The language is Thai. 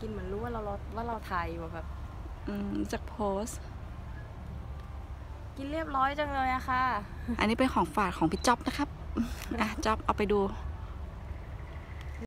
กินเหมือนรู้ว่าเราว่าเราไทยว่าแบบอืมจากโพสต์ กินเรียบร้อยจังเลยอะค่ะ อันนี้เป็นของฝากของพี่จ๊อบนะครับ อะจ๊อบเอาไปดู